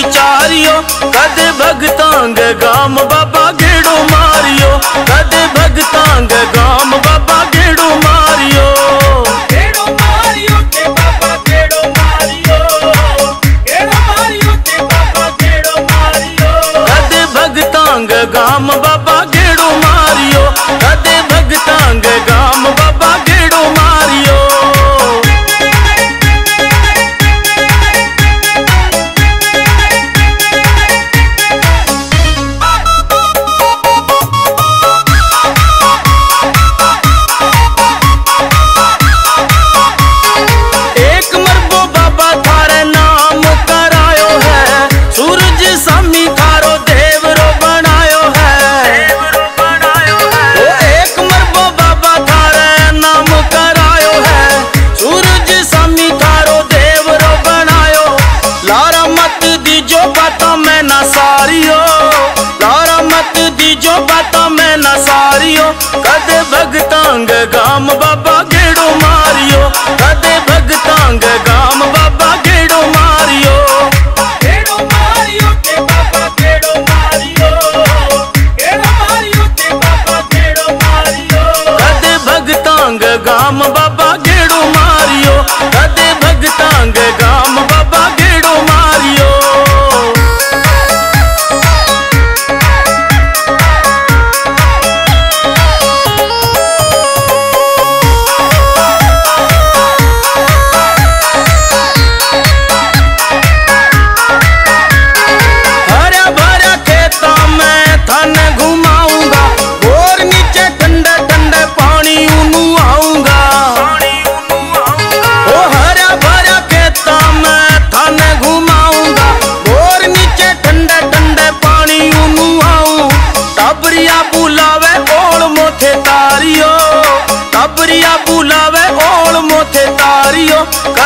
विचारियों कद भगतांग गाम बा। yo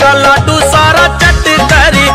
का लड्डू सारा चट करी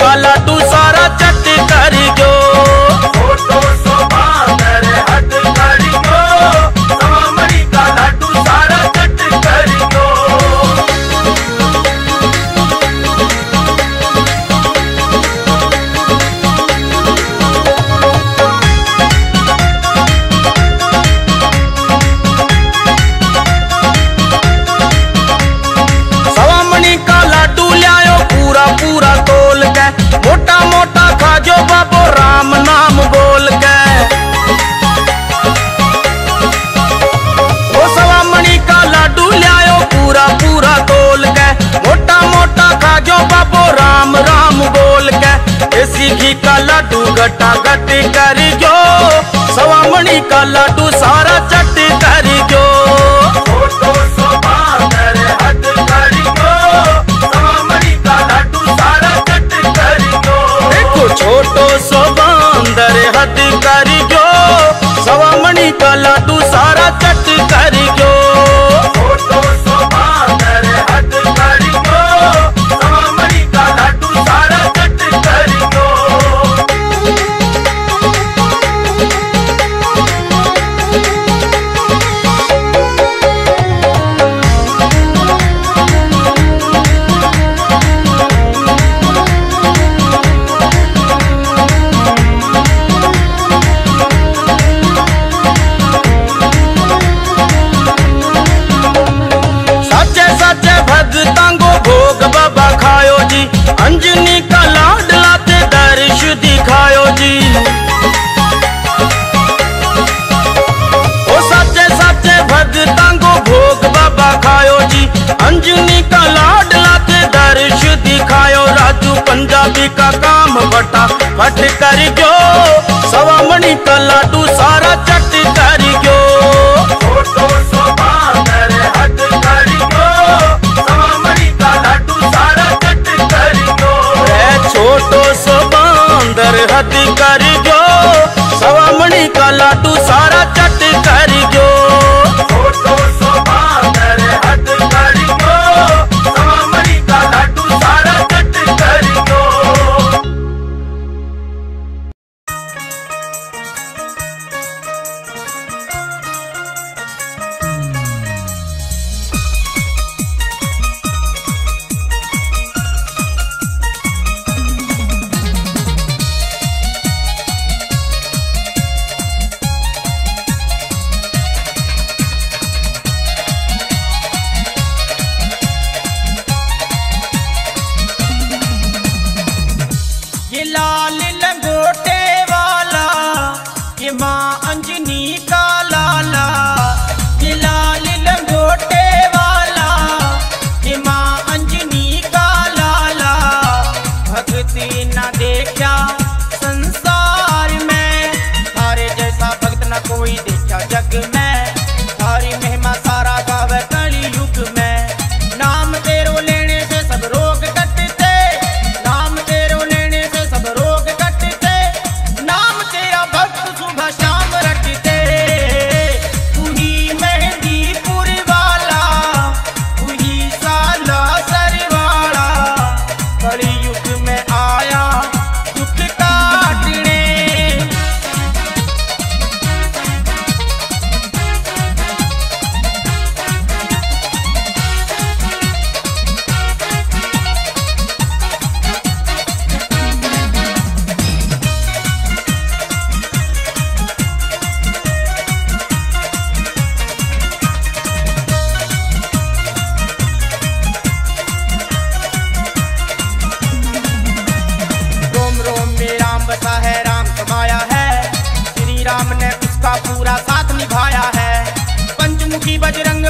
काला तू सारा चट घी का लड्डू गटा गट कर गयो। सवामणी का लड्डू सारा चट कर गो छोटो सो बांदर का सारा चट कर अधिकारी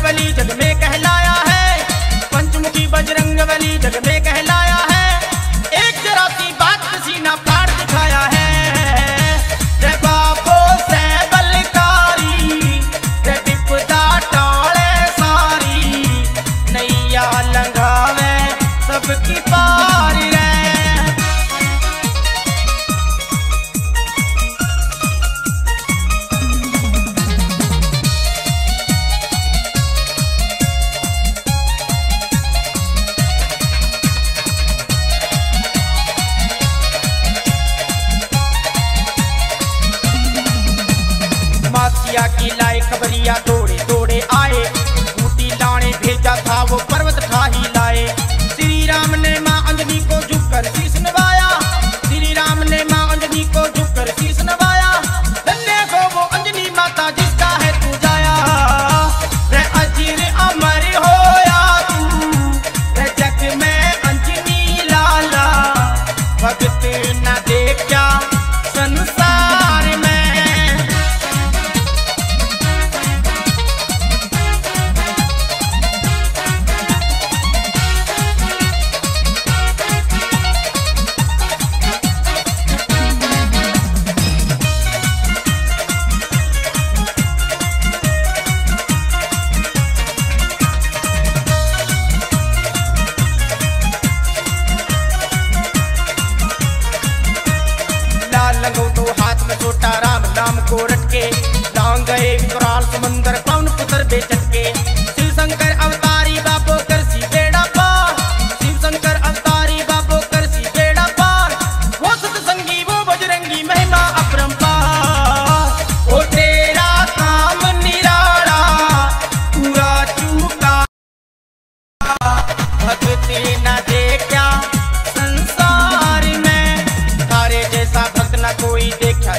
Beverly किया कि लाए खबरिया तोड़े तो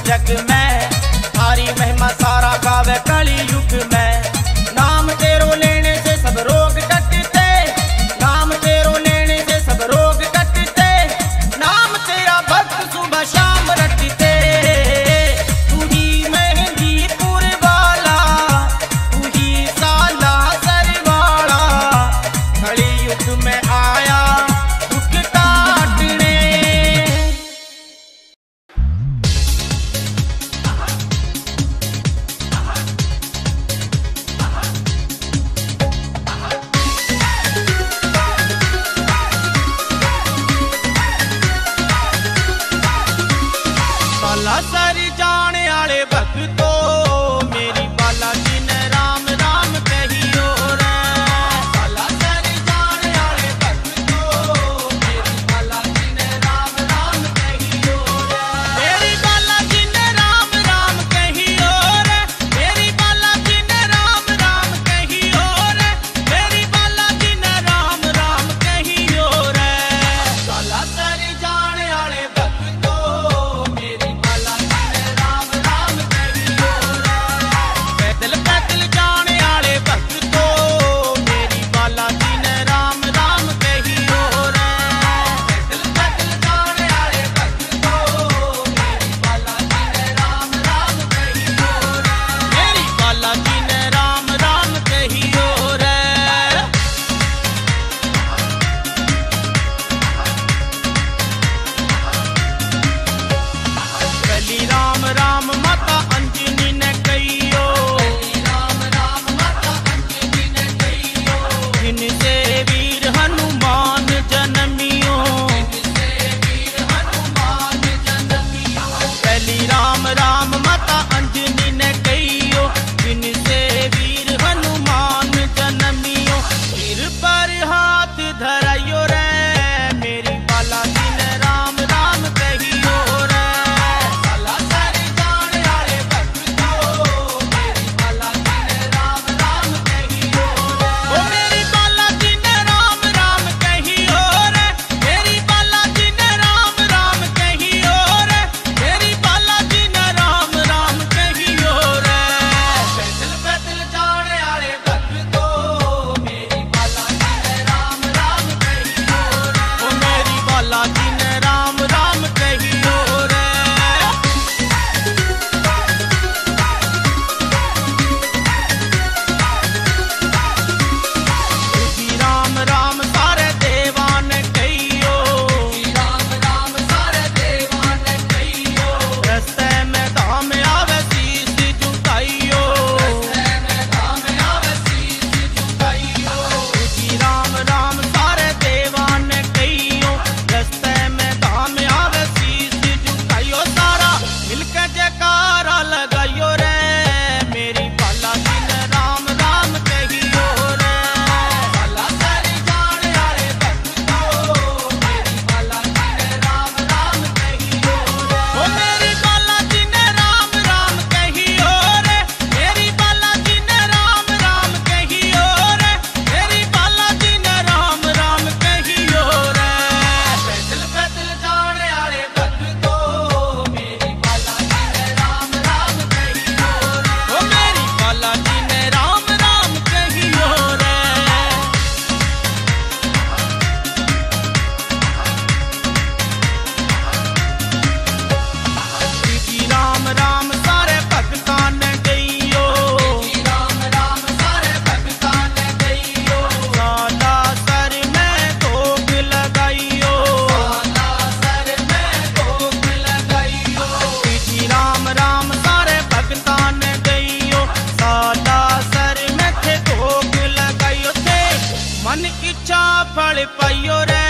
जग में ਸਾਰੀ ਜਾਣ ਵਾਲੇ ਭਗਤੋ ਫਲ ਪਾਈਓ ਰੇ